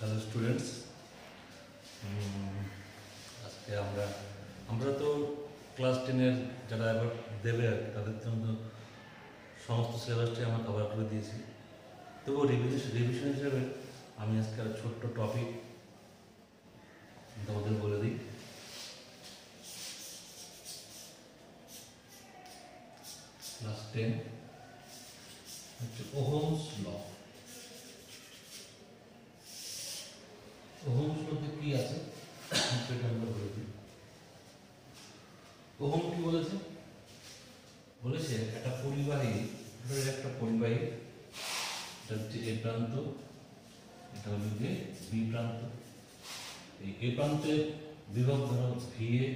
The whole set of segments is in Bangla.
হ্যালো স্টুডেন্টস আজকে আমরা আমরা তো ক্লাস টেনের যারা এবার দেবে আর তাদের জন্য সমস্ত সিলেবাসটাই আমরা কভার করে দিয়েছি। তবুও রিভিশন রিভিশন হিসেবে আমি আজকে একটা ছোট্ট টপিক তোমাদের বলে দিই। ক্লাস টেন হচ্ছে ওহমস ল ওহমস লতে কি আছে সেটা আমরা বলে দিই ওহম কি বলেছে বলেছে একটা পরিবাহী ধরে একটা পরিবাহী এটা হচ্ছে এ প্রান্ত, এটা হলো বি প্রান্ত। এই এ প্রান্তের বিভব ধরো ভি এ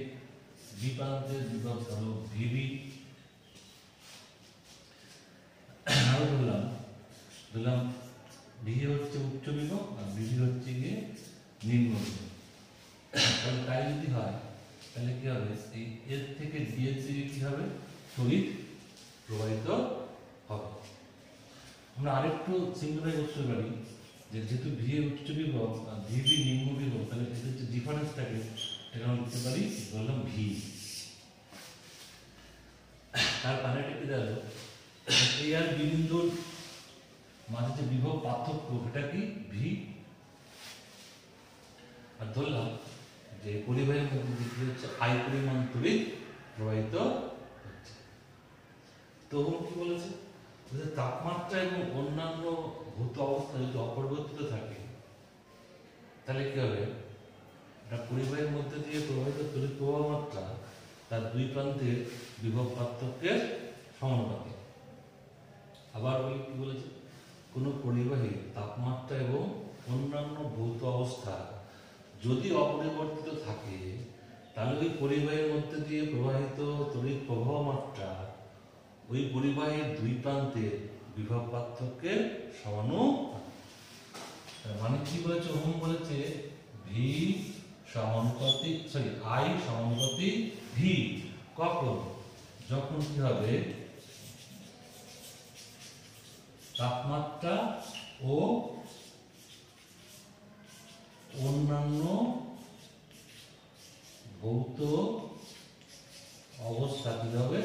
বি প্রান্তের বিভব ধরো ভিবি। আরও ধরলাম ধরলাম ভি হচ্ছে উচ্চ বিভব আর বিভি হচ্ছে গিয়ে নিম্ন তাহলে তাই যদি হয়, তাহলে কি হবে? এই এর থেকে ডি কি হবে? তড়িৎ প্রবাহিত আমরা আরেকটু সিঙ্গুলার করতে পারি যে যেহেতু ভি এর উচ্চ বিভব, আর ভিবি নিম্ন বিভব, তাহলে এদের যে ডিফারেন্সটাকে এটা আমরা লিখতে পারি, বললাম ভি তার কারণে কি দাঁড়াল এই আর বিন্দুর মাঝে যে বিভব পার্থক্য সেটা কি ভি আর ধরলাম যে পরিবাহের মধ্যে কি হচ্ছে আই পরিমাণ তড়িৎ প্রবাহিত হচ্ছে। তো ওহম কি বলেছে? তাপমাত্রা এবং অন্যান্য ভূত অবস্থা যদি অপরিবর্তিত থাকে, তাহলে কি হবে? একটা পরিবাহের মধ্যে দিয়ে প্রবাহিত তড়িৎ প্রবাহ মাত্রা তার দুই প্রান্তের বিভব পার্থক্যের সমানুপাতিক আবার বলি, কি বলেছে? কোনো পরিবাহী তাপমাত্রা এবং অন্যান্য ভৌত অবস্থা যদি অপরিবর্তিত থাকে, তাহলে ওই পরিবাহের মধ্যে ওই পরিবাহীর দুই প্রান্তে বিভব পার্থক্যের সমানুপাতিক মানে কি বলেছে? ওহম বলেছে, ভি সমানুপাতিক সরি আই সমানুপাতিক, ভি। কখন? যখন কি হবে? তাপমাত্রা ও অন্যান্য ভৌত অবস্থা কি হবে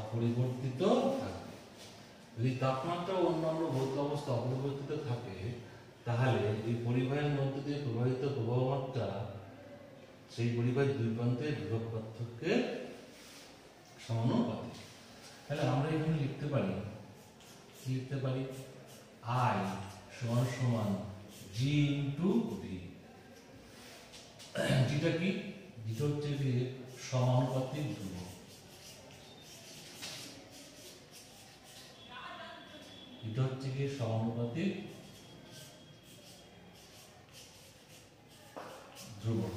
অপরিবর্তিত থাকবে যদি তাপমাত্রা অন্যান্য ভৌত অবস্থা অপরিবর্তিত থাকে, তাহলে এই পরিবাহের মধ্যে দিয়ে প্রবাহিত প্রবাহ মাত্রা সেই পরিবাহের দুই প্রান্তে বিভব পার্থক্যের সমানুপাতিক। তাহলে আমরা এখানে লিখতে পারি, কি লিখতে পারি? আই সমান সমান জি ইন্টু ভি যেটা কি? যেটা হচ্ছে সমানুপাতিক ধ্রুবক। এটা হচ্ছে কি সমানুপাতিক ধ্রুবক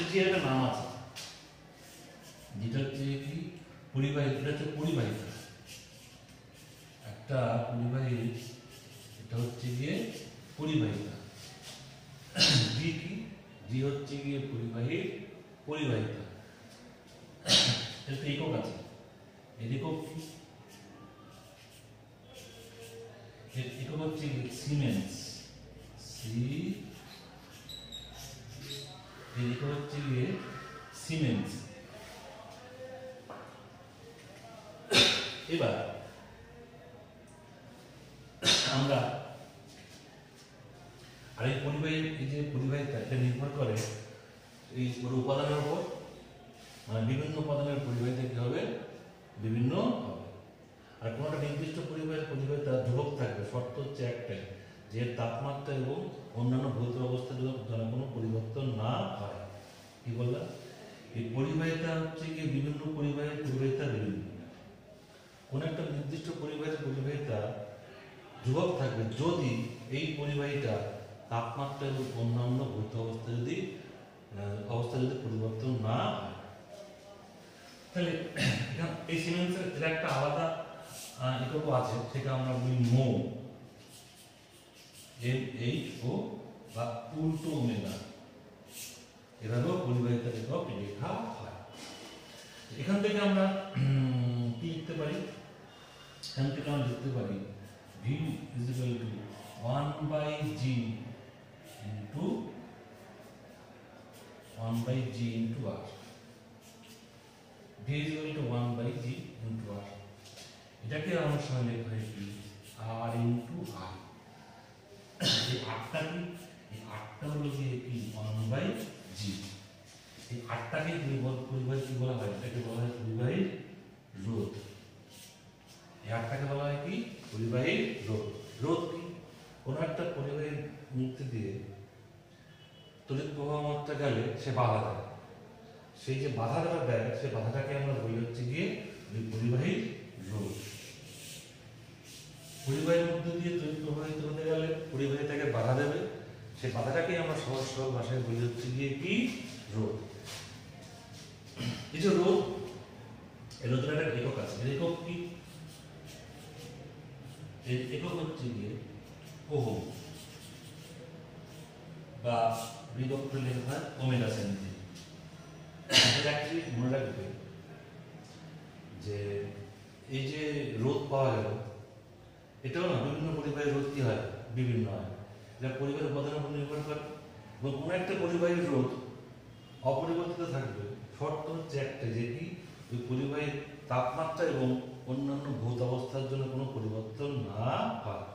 এটি একটা নাম আছে। যেটা হচ্ছে কি? পরিবাহী, এটা হচ্ছে পরিবাহিতা একটা পরিবাহী, এটা হচ্ছে গিয়ে পরিবাহিতা জি কি? জি হচ্ছে গিয়ে পরিবাহীর পরিবাহিতা একটা একক আছে। এর একক কি হচ্ছে সিমেন্স, সি এর হচ্ছে গিয়ে সিমেন্স। এবার আমরা আর এই পরিবাহী, এই যে পরিবাহিতা এটা নির্ভর করে, এই উপাদানের উপর মানে বিভিন্ন উপাদানের পরিবাহিতা কি হবে? বিভিন্ন আর কোনো একটা নির্দিষ্ট পরিবাহের পরিবাহিতা ধ্রুবক থাকবে, শর্ত হচ্ছে একটাই, যে তাপমাত্রা এবং অন্যান্য ভৌত অবস্থা যেন কোনো পরিবর্তন না হয়। কি বললাম এই পরিবাহিতা হচ্ছে কি বিভিন্ন পরিবাহের পরিবাহিতা বিভিন্ন। কোন একটা নির্দিষ্ট পরিবাহের পরিবাহিতা ধ্রুবক থাকবে যদি এই পরিবাহীটা তাপমাত্রা এবং অন্যান্য ভৌত অবস্থা যদি অবস্থা যদি পরিবর্তন না হয়। তাহলে এই সিমেন্সের একটা আলাদা এককও আছে, সেটা আমরা বলি মো। এম এইচ ও বা উল্টো ওমেগা। এভাবেও পরিবাহিতার একক লেখা হয়। এখান থেকে আমরা কি লিখতে পারি? এখান থেকে আমরা লিখতে পারি V is equal to one by G into one by G into R V is to one by G এটাকে আমার সময় লেখা হয় কি আর ইন্টু আর এই আটটা কি? এই আটটা হলো যে কি? One by G. এই আটটাকে পরিবাহী কি বলা হয়? এটাকে বলা হয় পরিবাহী রোধ। এই আটটাকে বলা হয় কি? পরিবাহী রোধ। রোধ কি? কোনো একটা পরিবাহীর মুক্তি দিয়ে তড়িৎ প্রবাহ মাত্রা গেলে সে বাধা দেয়। সেই যে বাধাটা দেয় সেই বাধাটাকে আমরা বলি হচ্ছে গিয়ে পরিবাহী রোধ। পরিবাহীর মধ্যে দিয়ে তড়িৎ প্রবাহিত হতে গেলে পরিবাহী তাকে বাধা দেবে। সেই বাধাটাকেই আমরা সহজ সরল ভাষায় বলি হচ্ছে গিয়ে কি? এই যে রোধ এই রোধের একটা একক আছে। এর একক কি? একক হচ্ছে গিয়ে ওহম বা বিভক্ত লেখা ওমেগা এটা অ্যাকচুয়ালি মনে রাখবে যে এই যে রোদ পাওয়া গেল এটাও না, বিভিন্ন পরিবাহের রোধ কি হয়, বিভিন্ন হয়। এটা পরিবারের উপাদানের উপর নির্ভর করে, এবং কোনো একটা পরিবাহীর রোধ অপরিবর্তিত থাকবে। শর্ত হচ্ছে একটা যে কি, ওই পরিবাহীর তাপমাত্রা এবং অন্যান্য ভৌত অবস্থার জন্য কোনো পরিবর্তন না হয়।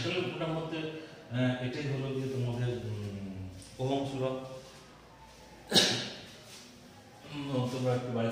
তাহলে ওটার মধ্যে এটাই হলো গিয়ে তোমাদের ওহম তোমরা একটু বাড়িতে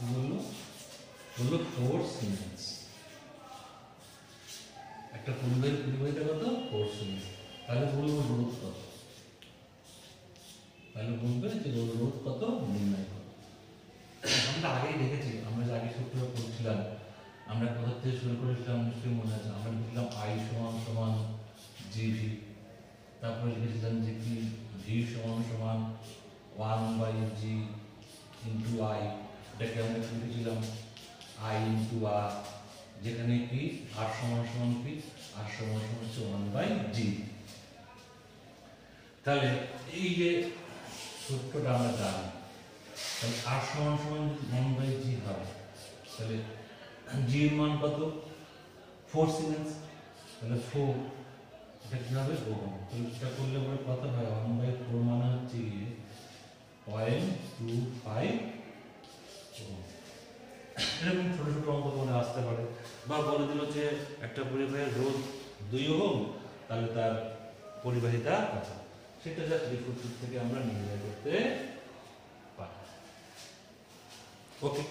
বলল বলল ফোর সিমেন্স একটা পরিবাহের পরিবাহিতা কত? ফোর সিমেন্স তাহলে বলব রোধ কত? তাহলে বলবে যে রোধ রোধ কত, নির্ণয় করো আমরা আগেই দেখেছি, আমরা আগে সূত্র করছিলাম আমরা কোথা থেকে শুরু করেছিলাম নিশ্চয়ই মনে আছে। আমরা লিখলাম আই সমান সমান জিভি তারপরে লিখেছিলাম যে কি? ভি সমান সমান one by G into I এটাকে আমরা লিখেছিলাম আই ইন্টু আর যেখানে কি আর সমান সমান কি আর সমান সমান হচ্ছে ওয়ান বাই জি তাহলে এই যে সূত্রটা আমরা জানি, তাহলে আর সমান সমান ওয়ান বাই জি হয়, তাহলে জি এর মান কত? ফোর সিমেন্স তাহলে ফোর এটা কি হবে ওহম তাহলে সেটা করলে পরে কত হয়? ওয়ান বাই ফোর মানে হচ্ছে গিয়ে পয়েন্ট টু ফাইভ এরকম ছোট ছোট অঙ্ক মনে আসতে পারে। বা বলে দিল যে একটা পরিবাহের রোধ দুই ওহম, তাহলে তার পরিবাহিতা কত? সেটা যা সূত্র থেকে আমরা নির্ণয় করতে পারি। ওকে